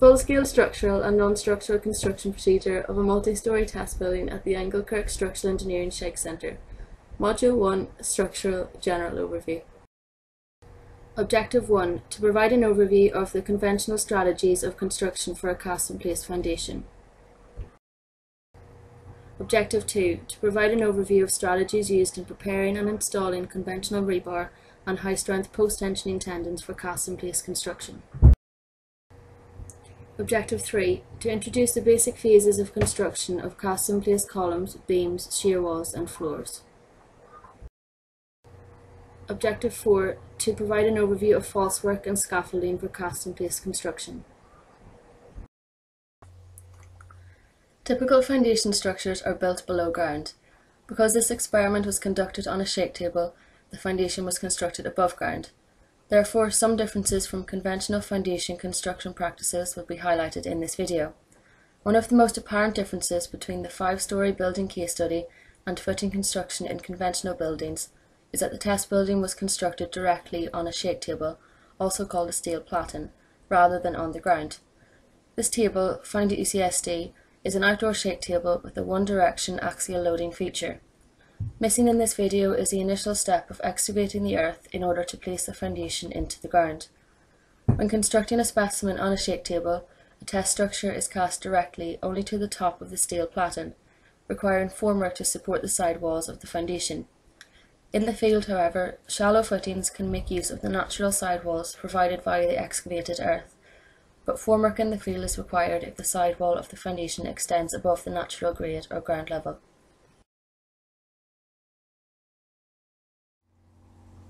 Full-scale structural and non-structural construction procedure of a multi-storey test building at the Englekirk Structural Engineering Shake Centre. Module 1 Structural General Overview. Objective 1 To provide an overview of the conventional strategies of construction for a cast in place foundation. Objective 2 To provide an overview of strategies used in preparing and installing conventional rebar and high strength post tensioning tendons for cast in place construction. Objective 3. To introduce the basic phases of construction of cast-in-place columns, beams, shear walls and floors. Objective 4. To provide an overview of falsework and scaffolding for cast-in-place construction. Typical foundation structures are built below ground. Because this experiment was conducted on a shake table, the foundation was constructed above ground. Therefore, some differences from conventional foundation construction practices will be highlighted in this video. One of the most apparent differences between the five-story building case study and footing construction in conventional buildings is that the test building was constructed directly on a shake table, also called a steel platen, rather than on the ground. This table, found at UCSD, is an outdoor shake table with a one-direction axial loading feature. Missing in this video is the initial step of excavating the earth in order to place the foundation into the ground. When constructing a specimen on a shake table, a test structure is cast directly only to the top of the steel platen, requiring formwork to support the side walls of the foundation. In the field, however, shallow footings can make use of the natural side walls provided via the excavated earth, but formwork in the field is required if the side wall of the foundation extends above the natural grade or ground level.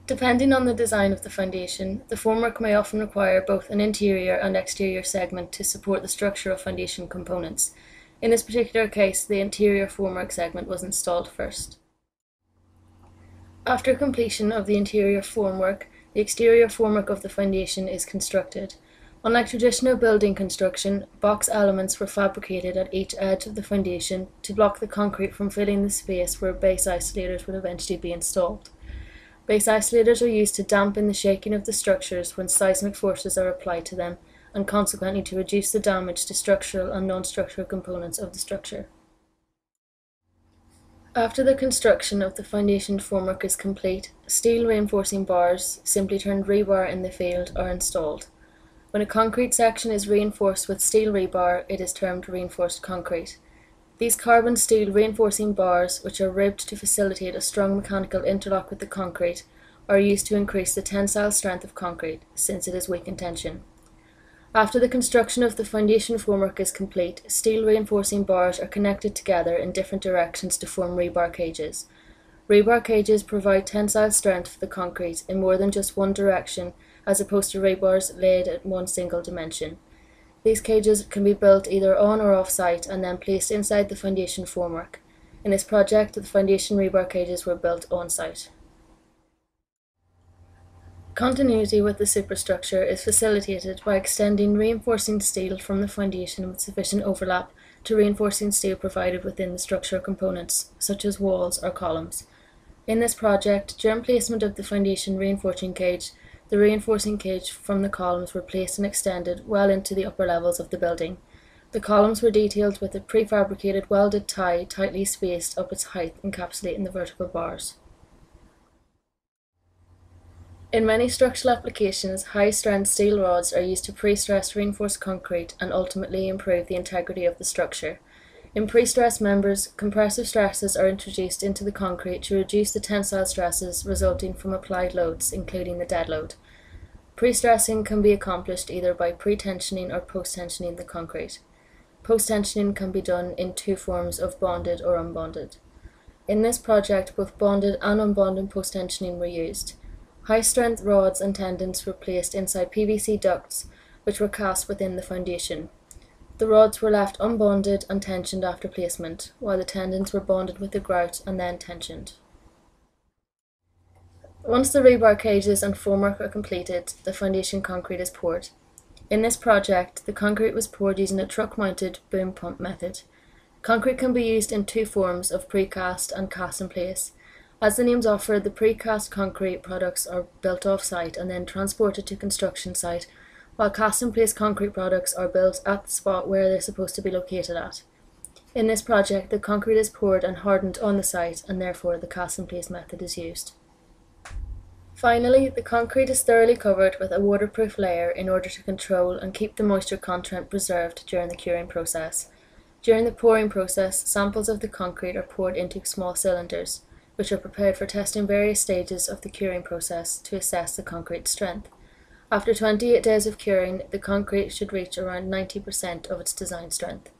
Depending on the design of the foundation, the formwork may often require both an interior and exterior segment to support the structure of foundation components. In this particular case, the interior formwork segment was installed first. After completion of the interior formwork, the exterior formwork of the foundation is constructed. Unlike traditional building construction, box elements were fabricated at each edge of the foundation to block the concrete from filling the space where base isolators would eventually be installed. Base isolators are used to dampen the shaking of the structures when seismic forces are applied to them, and consequently to reduce the damage to structural and non-structural components of the structure. After the construction of the foundation formwork is complete, steel reinforcing bars, simply termed rebar in the field, are installed. When a concrete section is reinforced with steel rebar, it is termed reinforced concrete. These carbon steel reinforcing bars, which are ribbed to facilitate a strong mechanical interlock with the concrete, are used to increase the tensile strength of concrete, since it is weak in tension. After the construction of the foundation formwork is complete, steel reinforcing bars are connected together in different directions to form rebar cages. Rebar cages provide tensile strength for the concrete in more than just one direction, as opposed to rebars laid at one single dimension. These cages can be built either on or off site and then placed inside the foundation formwork. In this project, the foundation rebar cages were built on site. Continuity with the superstructure is facilitated by extending reinforcing steel from the foundation with sufficient overlap to reinforcing steel provided within the structural components, such as walls or columns. In this project, during placement of the foundation reinforcing cage, the reinforcing cage from the columns were placed and extended well into the upper levels of the building. The columns were detailed with a prefabricated welded tie tightly spaced up its height encapsulating the vertical bars. In many structural applications, high-strength steel rods are used to pre-stress reinforced concrete and ultimately improve the integrity of the structure. In pre-stressed members, compressive stresses are introduced into the concrete to reduce the tensile stresses resulting from applied loads, including the dead load. Pre-stressing can be accomplished either by pre-tensioning or post-tensioning the concrete. Post-tensioning can be done in two forms of bonded or unbonded. In this project, both bonded and unbonded post-tensioning were used. High-strength rods and tendons were placed inside PVC ducts, which were cast within the foundation. The rods were left unbonded and tensioned after placement, while the tendons were bonded with the grout and then tensioned. Once the rebar cages and formwork are completed, the foundation concrete is poured. In this project, the concrete was poured using a truck-mounted boom pump method. Concrete can be used in two forms of precast and cast in place. As the names offer, the precast concrete products are built off-site and then transported to construction site while cast in place concrete products are built at the spot where they're supposed to be located at. In this project, the concrete is poured and hardened on the site, and therefore the cast in place method is used. Finally, the concrete is thoroughly covered with a waterproof layer in order to control and keep the moisture content preserved during the curing process. During the pouring process, samples of the concrete are poured into small cylinders, which are prepared for testing various stages of the curing process to assess the concrete strength. After 28 days of curing, the concrete should reach around 90% of its design strength.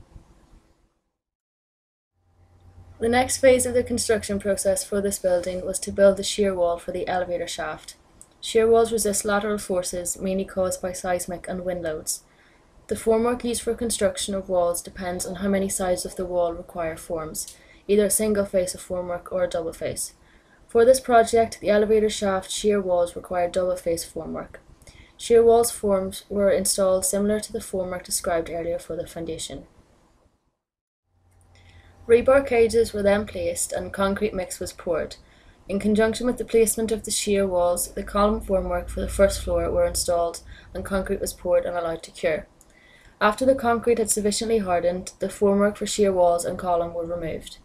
The next phase of the construction process for this building was to build the shear wall for the elevator shaft. Shear walls resist lateral forces mainly caused by seismic and wind loads. The formwork used for construction of walls depends on how many sides of the wall require forms, either a single face of formwork or a double face. For this project, the elevator shaft shear walls required double face formwork. Shear walls forms were installed similar to the formwork described earlier for the foundation. Rebar cages were then placed and concrete mix was poured. In conjunction with the placement of the shear walls, the column formwork for the first floor were installed and concrete was poured and allowed to cure. After the concrete had sufficiently hardened, the formwork for shear walls and column were removed.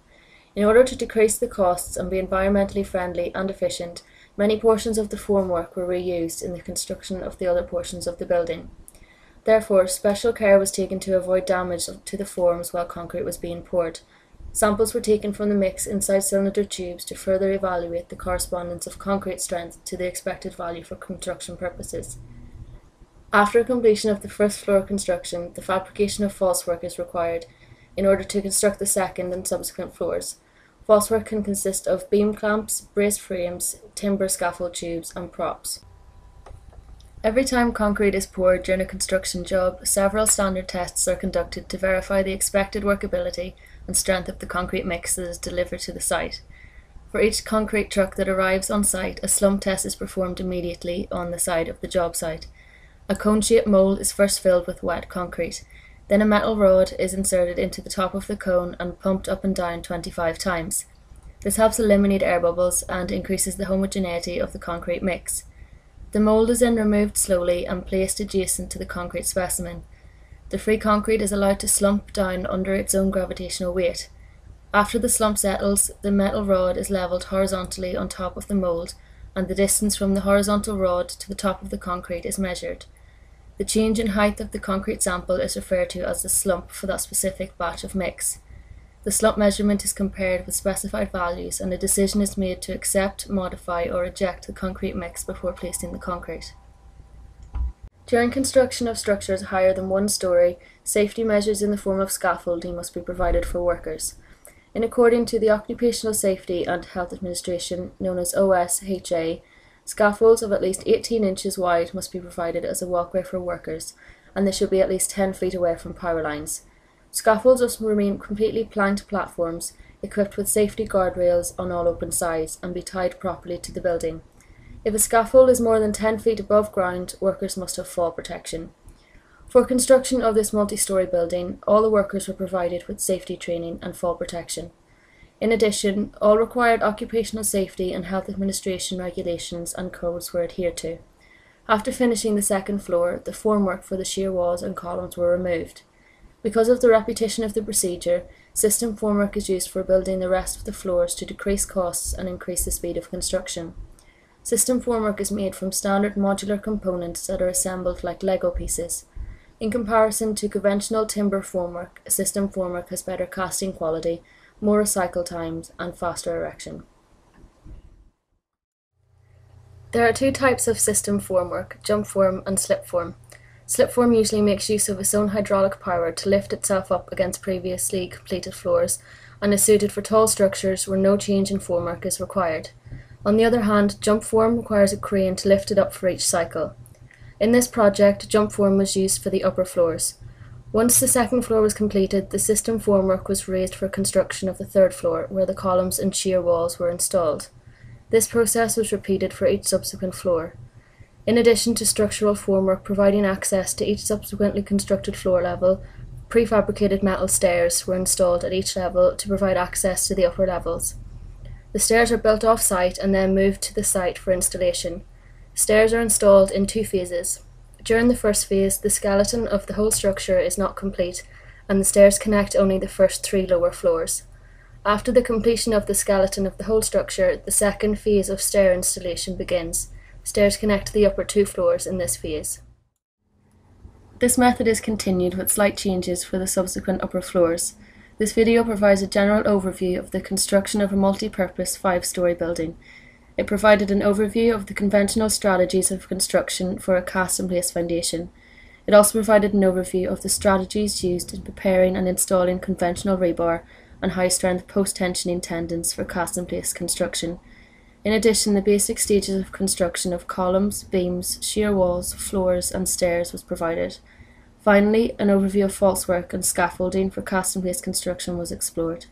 In order to decrease the costs and be environmentally friendly and efficient, many portions of the formwork were reused in the construction of the other portions of the building. Therefore, special care was taken to avoid damage to the forms while concrete was being poured, Samples were taken from the mix inside cylinder tubes to further evaluate the correspondence of concrete strength to the expected value for construction purposes. After completion of the first floor construction, the fabrication of false work is required in order to construct the second and subsequent floors. False work can consist of beam clamps, brace frames, timber scaffold tubes, and props. Every time concrete is poured during a construction job, several standard tests are conducted to verify the expected workability and strength of the concrete mix that is delivered to the site. For each concrete truck that arrives on site, a slump test is performed immediately on the side of the job site. A cone shaped mould is first filled with wet concrete. Then a metal rod is inserted into the top of the cone and pumped up and down 25 times. This helps eliminate air bubbles and increases the homogeneity of the concrete mix. The mould is then removed slowly and placed adjacent to the concrete specimen. The free concrete is allowed to slump down under its own gravitational weight. After the slump settles, the metal rod is levelled horizontally on top of the mould, and the distance from the horizontal rod to the top of the concrete is measured. The change in height of the concrete sample is referred to as the slump for that specific batch of mix. The slump measurement is compared with specified values, and a decision is made to accept, modify, or reject the concrete mix before placing the concrete. During construction of structures higher than one story, safety measures in the form of scaffolding must be provided for workers. In accordance to the Occupational Safety and Health Administration, known as OSHA, scaffolds of at least 18 inches wide must be provided as a walkway for workers, and they should be at least 10 feet away from power lines. Scaffolds must remain completely planked platforms, equipped with safety guardrails on all open sides, and be tied properly to the building. If a scaffold is more than 10 feet above ground, workers must have fall protection. For construction of this multi-story building, all the workers were provided with safety training and fall protection. In addition, all required occupational safety and health administration regulations and codes were adhered to. After finishing the second floor, the formwork for the shear walls and columns were removed. Because of the repetition of the procedure, system formwork is used for building the rest of the floors to decrease costs and increase the speed of construction. System formwork is made from standard modular components that are assembled like Lego pieces. In comparison to conventional timber formwork, system formwork has better casting quality, more recycle times, and faster erection. There are two types of system formwork, jump form and slip form. Slip form usually makes use of its own hydraulic power to lift itself up against previously completed floors and is suited for tall structures where no change in formwork is required. On the other hand, jump form requires a crane to lift it up for each cycle. In this project, jump form was used for the upper floors. Once the second floor was completed, the system formwork was raised for construction of the third floor, where the columns and shear walls were installed. This process was repeated for each subsequent floor. In addition to structural formwork providing access to each subsequently constructed floor level, prefabricated metal stairs were installed at each level to provide access to the upper levels. The stairs are built off-site and then moved to the site for installation. Stairs are installed in two phases. During the first phase, the skeleton of the whole structure is not complete, and the stairs connect only the first three lower floors. After the completion of the skeleton of the whole structure, the second phase of stair installation begins. Stairs connect the upper two floors in this phase. This method is continued with slight changes for the subsequent upper floors. This video provides a general overview of the construction of a multi-purpose five-story building. It provided an overview of the conventional strategies of construction for a cast-in-place foundation. It also provided an overview of the strategies used in preparing and installing conventional rebar and high-strength post-tensioning tendons for cast-in-place construction. In addition, the basic stages of construction of columns, beams, shear walls, floors, and stairs was provided. Finally, an overview of falsework and scaffolding for cast-in-place construction was explored.